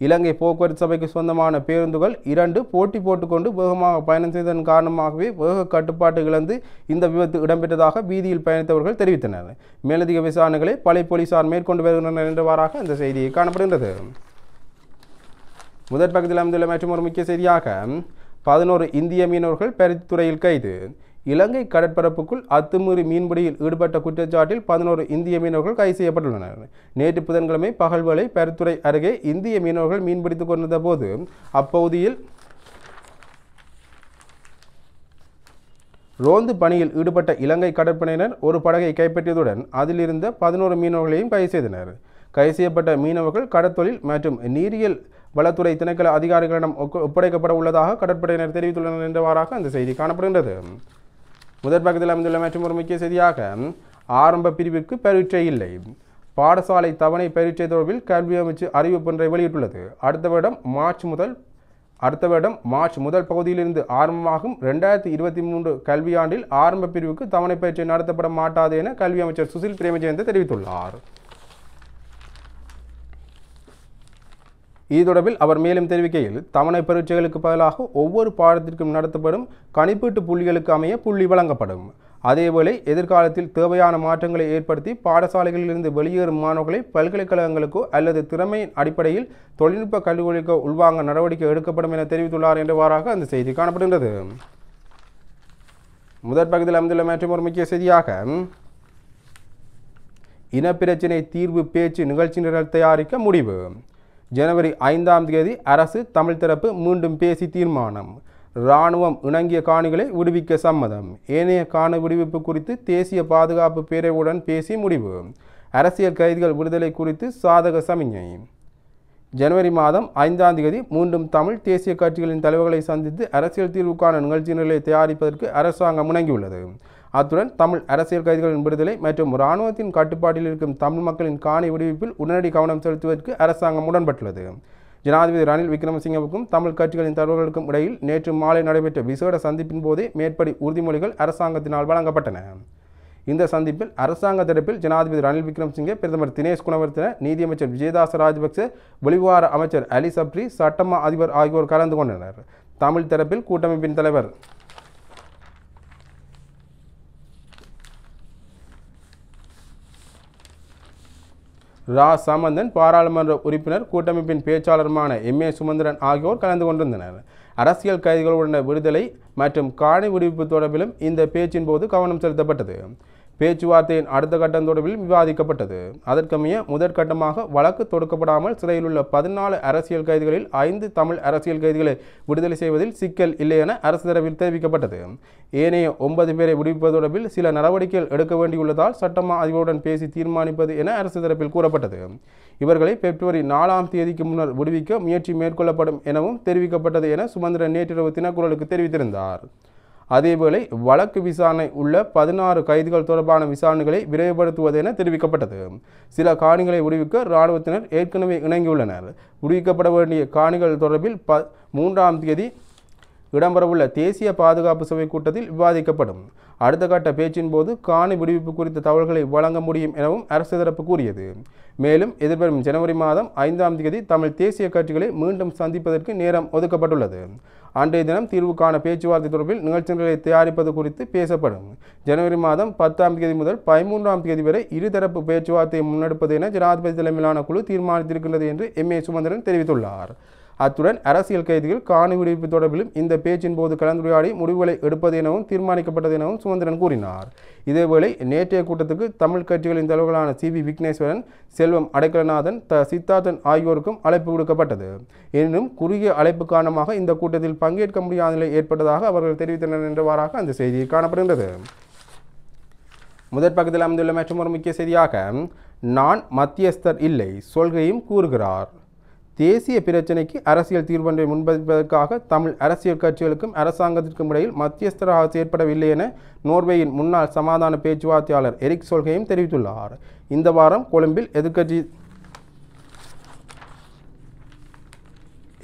இலங்கை போக்குவரத்து சபைக்கு சொந்தமான பேருந்துகள் இரண்டு போட்டி போட்டுக்கொண்டு வேகமாக பயணம் செய்ததன் காரணமாகவே வேக கட்டுப்பாட்டு இழந்து இந்த விபத்து இடம்பெற்றதாக வீதியில் பயணித்தவர்கள் தெரிவித்தனர். மேலதிக விசாரணைகளை பழைய போலீசார் மேற்கொண்டு வருகின்றனர் என்றவாறாக இந்த செய்தி காணப்படுகின்றது. முதற் பகுதியில் அமைந்துள்ள மற்றும் ஒரு முக்கிய செய்தியாக பதினோரு இந்திய மீனவர்கள் பருத்தித்துறையில் கைது. இலங்கை கடற்பரப்புக்குள் அத்துமீறி மீன்பிடியில் ஈடுபட்ட குற்றச்சாட்டில் பதினோரு இந்திய மீனவர்கள் கைது செய்யப்பட்டுள்ளனர். நேற்று புதன்கிழமை பகல்வேளை பருத்துறை அருகே இந்திய மீனவர்கள் மீன்பிடித்துக் கொண்டிருந்த போது அப்பகுதியில் ரோந்து பணியில் ஈடுபட்ட இலங்கை கடற்படையினர் ஒரு படகை கைப்பற்றியதுடன் அதிலிருந்த பதினோரு மீனவர்களையும் கைது செய்தனர். கைது செய்யப்பட்ட மீனவர்கள் கடற்தொழில் மற்றும் நீரியல் வளத்துறை திணைக்கள அதிகாரிகளிடம் ஒப்படைக்கப்பட உள்ளதாக கடற்படையினர் தெரிவித்துள்ளனர் என்றவாறாக அந்த செய்தி காணப்படுகின்றது. முதற் பக்கத்தில் அமைந்துள்ள மற்றும் ஒரு முக்கிய செய்தியாக ஆரம்ப பிரிவிற்கு பரீட்சை இல்லை. பாடசாலை தவணை பரீட்சை தொடர்பில் கல்வி அமைச்சு அறிவிப்பு ஒன்றை வெளியிட்டுள்ளது. அடுத்த வருடம் மார்ச் முதல் அடுத்த வருடம் மார்ச் முதல் பகுதியிலிருந்து ஆரம்பமாகும். ரெண்டாயிரத்தி இருபத்தி மூன்று கல்வியாண்டில் ஆரம்ப பிரிவுக்கு தவணை பயிற்சி நடத்தப்பட மாட்டாது என கல்வி அமைச்சர் சுசில் பிரேமஜெயந்த் தெரிவித்துள்ளார். இது தொடர்பில் அவர் மேலும் தெரிவிக்கையில் தவணை பரீட்சைகளுக்கு பதிலாக ஒவ்வொரு பாடத்திற்கும் நடத்தப்படும் கணிப்பீட்டு புள்ளிகளுக்கு அமைய புள்ளி வழங்கப்படும். அதேவேளை எதிர்காலத்தில் தேவையான மாற்றங்களை ஏற்படுத்தி பாடசாலைகளிலிருந்து வெளியேறும் மாணவர்களை பல்கலைக்கழகங்களுக்கோ அல்லது திறமையின் அடிப்படையில் தொழில்நுட்ப கல்லூரிக்கோ உள்வாங்க நடவடிக்கை எடுக்கப்படும் என தெரிவித்துள்ளார் என்றவாறாக அந்த செய்தி காணப்படுகின்றது. முதற் பகுதியில் அமைந்துள்ள மற்றும் ஒரு முக்கிய செய்தியாக இனப்பிரச்சினை தீர்வு பேச்சு நிகழ்ச்சி நிரல் தயாரிக்க முடிவு. ஜனவரி ஐந்தாம் தேதி அரசு தமிழ் தரப்பு மீண்டும் பேசி தீர்மானம். இராணுவம் இணங்கிய காணிகளை விடுவிக்க சம்மதம். ஏனைய காண விடுவிப்பு குறித்து தேசிய பாதுகாப்பு பேரவையுடன் பேசி முடிவு. அரசியல் கைதிகள் விடுதலை குறித்து சாதக சமிஞை. ஜனவரி மாதம் ஐந்தாம் தேதி மீண்டும் தமிழ் தேசிய கட்சிகளின் தலைவர்களை சந்தித்து அரசியல் தீர்வுக்கான நிலையை தயாரிப்பதற்கு அரசாங்கம் முணங்கியுள்ளது அத்துடன் தமிழ் அரசியல் கைதிகளின் விடுதலை மற்றும் இராணுவத்தின் கட்டுப்பாட்டில் இருக்கும் தமிழ் மக்களின் காணி விடுவிப்பில் உடனடி கவனம் செலுத்துவதற்கு அரசாங்கம் உடன்பட்டுள்ளது. ஜனாதிபதி ரணில் விக்ரமசிங்கவுக்கும் தமிழ் கட்சிகளின் தலைவர்களுக்கும் இடையில் நேற்று மாலை நடைபெற்ற விசேட சந்திப்பின் போதே மேற்படி உறுதிமொழிகள் அரசாங்கத்தினால் வழங்கப்பட்டன. இந்த சந்திப்பில் அரசாங்க தரப்பில் ஜனாதிபதி ரணில் விக்ரமசிங்கே பிரதமர் தினேஷ் குணவர்த்தன நீதியமைச்சர் விஜயதாச ராஜபக்சே வெளிவார அமைச்சர் அலி சப்ரி சட்டமா அதிபர் ஆகியோர் கலந்து கொண்டனர். தமிழ் தரப்பில் கூட்டமைப்பின் தலைவர் ரா. சம்பந்தன் பாராளுமன்ற உறுப்பினர் கூட்டமைப்பின் பேச்சாளருமான எம். ஏ. சுமந்திரன் ஆகியோர் கலந்து கொண்டிருந்தனர். அரசியல் கைதிகளுடன் விடுதலை மற்றும் காணி விடுவிப்பு தொடர்பிலும் இந்த பேச்சின் போது கவனம் செலுத்தப்பட்டது. பேச்சுவார்த்தையின் அடுத்த கட்டம் தொடர்பில் விவாதிக்கப்பட்டது. அதற்கமைய முதற்கட்டமாக வழக்கு தொடுக்கப்படாமல் சிறையில் உள்ள பதினாலு அரசியல் கைதிகளில் ஐந்து தமிழ் அரசியல் கைதிகளை விடுதலை செய்வதில் சிக்கல் இல்லை என அரசு தரப்பில் தெரிவிக்கப்பட்டது. ஏனைய ஒன்பது பேரை விடுவிப்பது தொடர்பில் சில நடவடிக்கைகள் எடுக்க வேண்டியுள்ளதால் சட்டமா அதிபருடன் பேசி தீர்மானிப்பது என அரசு தரப்பில் கூறப்பட்டது. இவர்களை பிப்ரவரி நாலாம் தேதிக்கு முன்னர் விடுவிக்க முயற்சி மேற்கொள்ளப்படும் எனவும் தெரிவிக்கப்பட்டது என சுமந்திரன் நேற்றிரவு தினக்குரலுக்கு தெரிவித்திருந்தார். அதேவேளை வழக்கு விசாரணை உள்ள பதினாறு கைதிகள் தொடர்பான விசாரணைகளை விரைவுபடுத்துவது என தெரிவிக்கப்பட்டது. சில காணிகளை விடுவிக்க இராணுவத்தினர் ஏற்கனவே இணங்கியுள்ளனர். விடுவிக்கப்பட வேண்டிய காணிகள் தொடர்பில் ப மூன்றாம் தேதி இடம்பெறவுள்ள தேசிய பாதுகாப்பு சபை கூட்டத்தில் விவாதிக்கப்படும். அடுத்த கட்ட பேச்சின் போது காணி விடுவிப்பு குறித்த தகவல்களை வழங்க முடியும் எனவும் அரசு தரப்பு கூறியது. மேலும் எதிர்வரும் ஜனவரி மாதம் ஐந்தாம் தேதி தமிழ் தேசிய கட்சிகளை மீண்டும் சந்திப்பதற்கு நேரம் ஒதுக்கப்பட்டுள்ளது. அன்றைய தினம் தீர்வுக்கான பேச்சுவார்த்தை தொடர்பில் நிகழ்ச்சிகளை தயாரிப்பது குறித்து பேசப்படும். ஜனவரி மாதம் பத்தாம் தேதி முதல் பதிமூன்றாம் தேதி வரை இருதரப்பு பேச்சுவார்த்தையை முன்னெடுப்பது என ஜனாதிபதி தலைமையிலான குழு தீர்மானித்திருக்கிறது என்று எம் ஏ சுமந்திரன் தெரிவித்துள்ளார். அத்துடன் அரசியல் கைதிகள் காணி விடுவிப்பு தொடர்பிலும் இந்த பேச்சின் போது கலந்துரையாடி முடிவுகளை எடுப்பது எனவும் தீர்மானிக்கப்பட்டது எனவும் சுமந்திரன் கூறினார். இதேவேளை நேற்றைய கூட்டத்துக்கு தமிழ் கட்சிகளின் தலைவர்களான C V Wigneswaran Selvam Adaikalanathan T Siddharthan ஆகியோருக்கும் அழைப்பு விடுக்கப்பட்டது எனினும் குறுகிய அழைப்பு காரணமாக இந்த கூட்டத்தில் பங்கேற்க முடியாத நிலை ஏற்பட்டதாக அவர்கள் தெரிவித்தனர் என்றவாறாக அந்த செய்தி காணப்படுகின்றது. முதற் பக்கத்தில் அமைந்துள்ள மற்றொரு முக்கிய செய்தியாக நான் மத்தியஸ்தர் இல்லை சொல்கையும் கூறுகிறார். தேசிய பிரச்சினைக்கு அரசியல் தீர்வொன்றை முன்வைப்பதற்காக தமிழ் அரசியல் கட்சிகளுக்கும் அரசாங்கத்திற்கும் இடையில் மத்தியஸ்தராக செயற்படவில்லை என நோர்வேயின் முன்னாள் சமாதான பேச்சுவார்த்தையாளர் எரிக் சொல்கையும் தெரிவித்துள்ளார். இந்த வாரம் கொழும்பில் எதிர்க்கட்சி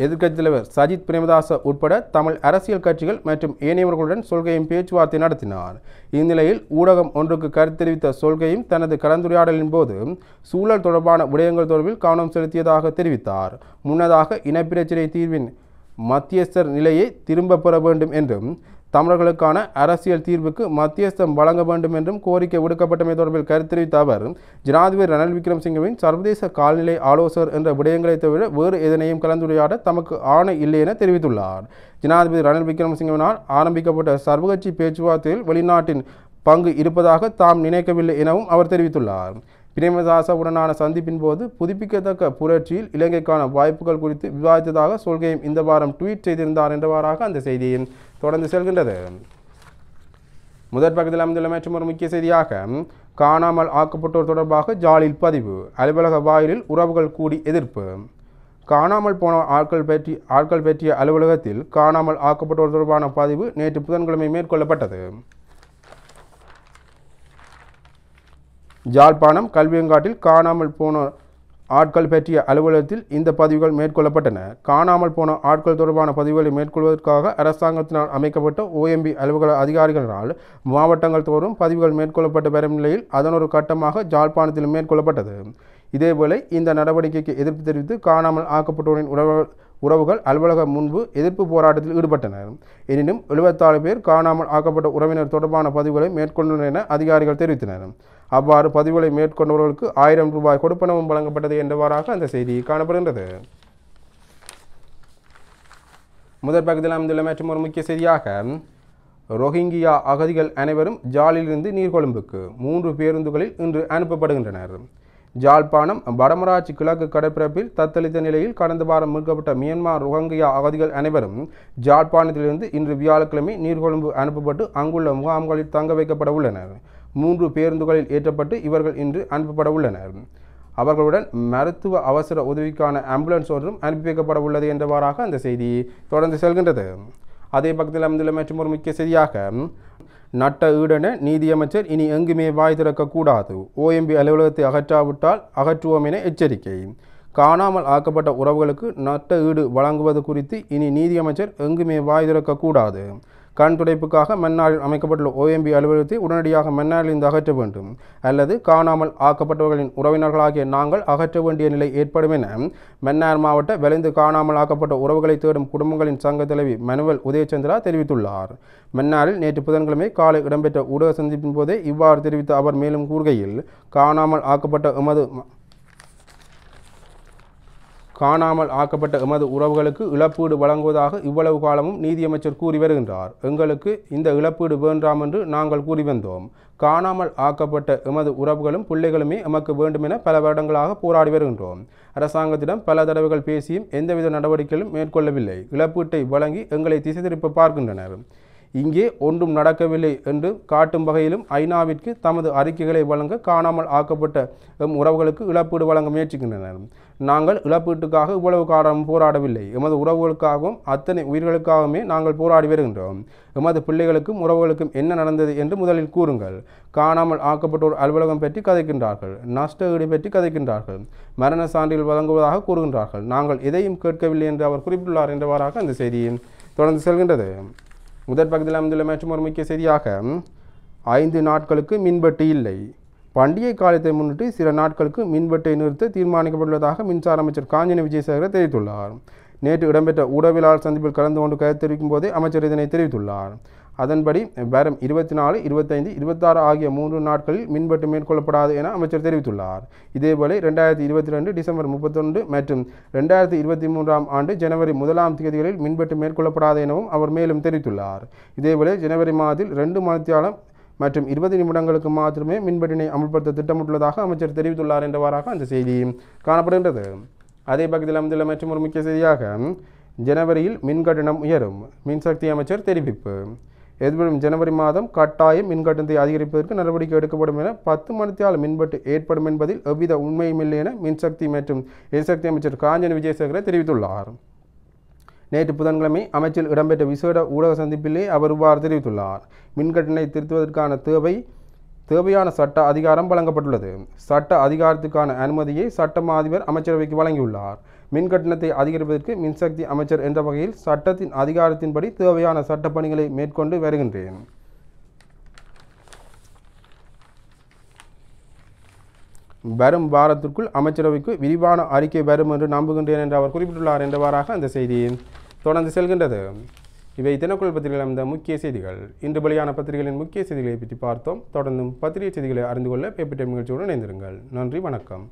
எதிர்க்கட்சித் தலைவர் சஜித் பிரேமதாச உட்பட தமிழ் அரசியல் கட்சிகள் மற்றும் ஏனையவர்களுடன் சொல்கையும் பேச்சுவார்த்தை நடத்தினார். இந்நிலையில் ஊடகம் ஒன்றுக்கு கருத்து தெரிவித்த சொல்கையும் தனது கலந்துரையாடலின் போது சூழல் தொடர்பான விடயங்கள் தொடர்பில் கவனம் செலுத்தியதாக தெரிவித்தார். முன்னதாக இனப்பிரச்சினை தீர்வின் மத்தியஸ்தர் நிலையை திரும்பப் பெற வேண்டும் என்றும் தமிழர்களுக்கான அரசியல் தீர்வுக்கு மத்தியஸ்தம் வழங்க வேண்டும் என்றும் கோரிக்கை விடுக்கப்பட்டமை தொடர்பில் கருத்து தெரிவித்த அவர் ஜனாதிபதி ரணில் விக்ரமசிங்கவின் சர்வதேச கால்நிலை ஆலோசகர் என்ற விடயங்களை தவிர வேறு எதனையும் கலந்துரையாட தமக்கு ஆணை இல்லை என தெரிவித்துள்ளார். ஜனாதிபதி ரணில் விக்ரமசிங்கவினால் ஆரம்பிக்கப்பட்ட சர்வகட்சி பேச்சுவார்த்தையில் வெளிநாட்டின் பங்கு இருப்பதாக தாம் நினைக்கவில்லை எனவும் அவர் தெரிவித்துள்ளார். பிரேமதாசவுடனான சந்திப்பின் போது புதுப்பிக்கத்தக்க புரட்சியில் இலங்கைக்கான வாய்ப்புகள் குறித்து விவாதித்ததாக சொல்கையும் இந்த வாரம் ட்வீட் செய்திருந்தார் என்றவாறாக அந்த செய்தியின் தொடர்ந்து செல்கின்றது. முதற் பக்கத்தில் அமைந்துள்ள மற்றும் ஒரு முக்கிய செய்தியாக காணாமல் ஆக்கப்பட்டோர் தொடர்பாக ஜாலில் பதிவு அலுவலக வாயிலில் உறவுகள் கூடி எதிர்ப்பு. காணாமல் போன ஆட்கள் பற்றி ஆட்கள் பற்றிய அலுவலகத்தில் காணாமல் ஆக்கப்பட்டோர் தொடர்பான பதிவு நேற்று புதன்கிழமை மேற்கொள்ளப்பட்டது. ஜாழ்ப்பாணம் கல்வியங்காட்டில் காணாமல் போன ஆட்கள் பற்றிய அலுவலகத்தில் இந்த பதிவுகள் மேற்கொள்ளப்பட்டன. காணாமல் போன ஆட்கள் தொடர்பான பதிவுகளை மேற்கொள்வதற்காக அரசாங்கத்தினால் அமைக்கப்பட்ட ஓஎம்பி அலுவலக அதிகாரிகளால் மாவட்டங்கள் தோறும் பதிவுகள் மேற்கொள்ளப்பட்டு வரும் நிலையில் அதனொரு கட்டமாக ஜாழ்ப்பாணத்தில் மேற்கொள்ளப்பட்டது. இதேவேளை இந்த நடவடிக்கைக்கு எதிர்ப்பு தெரிவித்து காணாமல் ஆக்கப்பட்டோரின் உறவு உறவுகள் அலுவலகம் முன்பு எதிர்ப்பு போராட்டத்தில் ஈடுபட்டனர். எனினும் எழுபத்தாறு பேர் காணாமல் ஆக்கப்பட்ட உறவினர் தொடர்பான பதிவுகளை மேற்கொண்டனர் என அதிகாரிகள் தெரிவித்தனர். அவ்வாறு பதிவுகளை மேற்கொண்டவர்களுக்கு ஆயிரம் ரூபாய் கொடுப்பனவும் வழங்கப்பட்டது என்றவாறாக அந்த செய்தி காணப்படுகின்றது. முதற் பகுதியில் அமைந்துள்ள மற்றும் ஒரு முக்கிய செய்தியாக ரோஹிங்கியா அகதிகள் அனைவரும் ஜாலிலிருந்து நீர்கொழும்புக்கு மூன்று பேருந்துகளில் இன்று அனுப்பப்படுகின்றனர். ஜாழ்ப்பாணம் வடமராட்சி கிழக்கு கடற்பரப்பில் தத்தளித்த நிலையில் கடந்த வாரம் மீட்கப்பட்ட மியான்மர் ரோஹிங்கியா அகதிகள் அனைவரும் ஜாழ்ப்பாணத்திலிருந்து இன்று வியாழக்கிழமை நீர்கொழும்பு அனுப்பப்பட்டு அங்குள்ள முகாம்களில் தங்க வைக்கப்பட உள்ளனர். மூன்று பேருந்துகளில் ஏற்றப்பட்டு இவர்கள் இன்று அனுப்பப்பட உள்ளனர் அவர்களுடன் மருத்துவ அவசர உதவிக்கான ஆம்புலன்ஸ் ஒன்றும் அனுப்பி வைக்கப்பட உள்ளது என்றவாறாக அந்த செய்தி தொடர்ந்து செல்கின்றது. அதே பக்கத்தில் அமைந்துள்ள மற்றும் ஒரு முக்கிய செய்தியாக நட்ட ஈடென நீதியமைச்சர் இனி எங்குமே வாய் திறக்கக்கூடாது. ஓஎம்பி அலுவலகத்தை அகற்றாவிட்டால் அகற்றுவோம் என எச்சரிக்கை. காணாமல் ஆக்கப்பட்ட உறவுகளுக்கு நட்ட ஈடு வழங்குவது குறித்து இனி நீதியமைச்சர் எங்குமே வாய் திறக்கக்கூடாது. கண் துடைப்புக்காக மன்னாரில் அமைக்கப்பட்டுள்ள ஓஎம்பி அலுவலகத்தை உடனடியாக மன்னாரிலிருந்து அகற்ற வேண்டும். அல்லது காணாமல் ஆக்கப்பட்டவர்களின் உறவினர்களாகிய நாங்கள் அகற்ற வேண்டிய நிலை ஏற்படும் என மன்னார் மாவட்ட விளைந்து காணாமல் ஆக்கப்பட்ட உறவுகளை தேடும் குடும்பங்களின் சங்க தலைவி மனுவல் உதயச்சந்திரா தெரிவித்துள்ளார். மன்னாரில் நேற்று புதன்கிழமை காலை இடம்பெற்ற ஊடக சந்திப்பின் போதே இவ்வாறு தெரிவித்த அவர் மேலும் கூறுகையில் காணாமல் ஆக்கப்பட்ட எமது காணாமல் ஆக்கப்பட்ட எமது உறவுகளுக்கு இழப்பீடு வழங்குவதாக இவ்வளவு காலமும் நீதியமைச்சர் கூறி வருகின்றார். எங்களுக்கு இந்த இழப்பீடு வேண்டாம் என்று நாங்கள் கூறி வந்தோம். காணாமல் ஆக்கப்பட்ட எமது உறவுகளும் பிள்ளைகளுமே எமக்கு வேண்டும் என பல வருடங்களாக போராடி வருகின்றோம். அரசாங்கத்திடம் பல தடவைகள் பேசியும் எந்தவித நடவடிக்கைகளும் மேற்கொள்ளவில்லை. இழப்பீட்டை வழங்கி எங்களை திசை திருப்ப பார்க்கின்றனர். இங்கே ஒன்றும் நடக்கவில்லை என்று காட்டும் வகையிலும் ஐநாவிற்கு தமது அறிக்கைகளை வழங்க காணாமல் ஆக்கப்பட்ட எம் உறவுகளுக்கு இழப்பீடு வழங்க முயற்சிக்கின்றனர். நாங்கள் இழப்பீட்டுக்காக இவ்வளவு காலம் போராடவில்லை. எமது உறவுகளுக்காகவும் அத்தனை உயிர்களுக்காகவுமே நாங்கள் போராடி வருகின்றோம். எமது பிள்ளைகளுக்கும் உறவுகளுக்கும் என்ன நடந்தது என்று முதலில் கூறுங்கள். காணாமல் ஆக்கப்பட்டோர் அலுவலகம் பற்றி கதைக்கின்றார்கள். நஷ்ட ஈடு பற்றி கதைக்கின்றார்கள். மரண சான்றிதழ் வழங்குவதாக கூறுகின்றார்கள். நாங்கள் எதையும் கேட்கவில்லை என்று அவர் குறிப்பிட்டுள்ளார் என்றவாறாக அந்த செய்தியின் தொடர்ந்து செல்கின்றது. முதற் பகுதியில் அமைந்துள்ள மற்றும் ஒரு முக்கிய செய்தியாக ஐந்து நாட்களுக்கு மின்வெட்டு இல்லை. பண்டிகை காலத்தை முன்னிட்டு சில நாட்களுக்கு மின்வெட்டை நிறுத்த தீர்மானிக்கப்பட்டுள்ளதாக மின்சார அமைச்சர் காஞ்சன விஜயசேகர தெரிவித்துள்ளார். நேற்று இடம்பெற்ற ஊடகவியலாளர் சந்திப்பில் கலந்து கொண்டு கருத்து தெரிவிக்கும் போதே அமைச்சர் இதனை தெரிவித்துள்ளார். அதன்படி வரும் இருபத்தி நாலு இருபத்தைந்து இருபத்தாறு ஆகிய மூன்று நாட்களில் மின்வெட்டு மேற்கொள்ளப்படாது என அமைச்சர் தெரிவித்துள்ளார். இதேபோல ரெண்டாயிரத்தி இருபத்தி ரெண்டு டிசம்பர் முப்பத்தொன்று மற்றும் ரெண்டாயிரத்தி இருபத்தி மூன்றாம் ஆண்டு ஜனவரி முதலாம் தேதிகளில் மின்வெட்டு மேற்கொள்ளப்படாது எனவும் அவர் மேலும் தெரிவித்துள்ளார். இதேபோல ஜனவரி மாதத்தில் ரெண்டு மணித்தியாலம் மற்றும் இருபது நிமிடங்களுக்கு மாத்திரமே மின்வெட்டினை அமல்படுத்த திட்டமிட்டுள்ளதாக அமைச்சர் தெரிவித்துள்ளார் என்றவாறாக அந்த செய்தி காணப்படுகின்றது. அதே பக்கத்தில் அமைந்துள்ள மற்றும் ஒரு முக்கிய செய்தியாக ஜனவரியில் மின் கட்டணம் உயரும். மின்சக்தி அமைச்சர் தெரிவிப்பு. எதிர்வரும் ஜனவரி மாதம் கட்டாயம் மின் கட்டணத்தை அதிகரிப்பதற்கு நடவடிக்கை எடுக்கப்படும் என பத்து மணித்தியால் மின்வெட்டு ஏற்படும் என்பதில் எவ்வித உண்மையுமில்லை என மின்சக்தி மற்றும் எரிசக்தி அமைச்சர் காஞ்சன் விஜயசேகர தெரிவித்துள்ளார். நேற்று புதன்கிழமை அமைச்சில் இடம்பெற்ற விசேட ஊடக சந்திப்பிலே அவர் இவ்வாறு தெரிவித்துள்ளார். மின்கட்டணை திருத்துவதற்கான தேவை தேவையான சட்ட அதிகாரம் வழங்கப்பட்டுள்ளது. சட்ட அதிகாரத்துக்கான அனுமதியை சட்ட அதிபர் அமைச்சரவைக்கு வழங்கியுள்ளார். மின் கட்டணத்தை அதிகரிப்பதற்கு மின்சக்தி அமைச்சர் என்ற வகையில் சட்டத்தின் அதிகாரத்தின்படி தேவையான சட்ட பணிகளை மேற்கொண்டு வருகின்றேன். வரும் வாரத்திற்குள் அமைச்சரவைக்கு விரிவான அறிக்கை வரும் என்று நம்புகின்றேன் என்று அவர் குறிப்பிட்டுள்ளார் என்றவாறாக அந்த செய்தி தொடர்ந்து செல்கின்றது. இவை தினக்குள் பத்திரிகையில் அமைந்த முக்கிய செய்திகள். இன்று வெளியான பத்திரிகைகளின் முக்கிய செய்திகளை பற்றி பார்த்தோம். தொடர்ந்தும் பத்திரிகை செய்திகளை அறிந்து கொள்ள பேப்பிட்ட நிகழ்ச்சியுடன் இணைந்திருங்கள். நன்றி வணக்கம்.